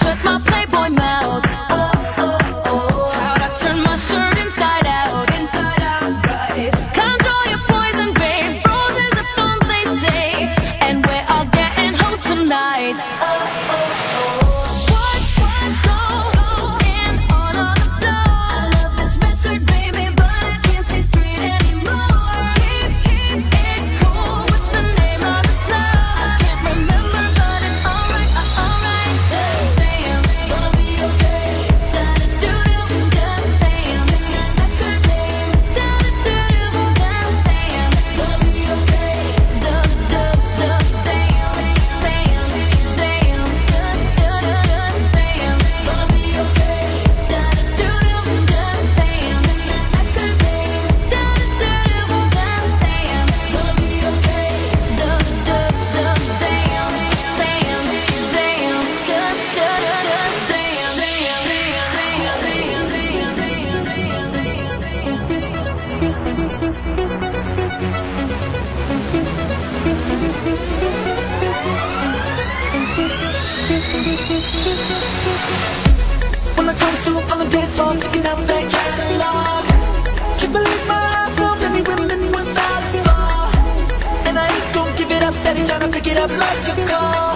with my play dance floor, checking out that catalog. Can't believe my eyes, so many women without a. And I ain't gon' give it up, steady trying to pick it up like a car.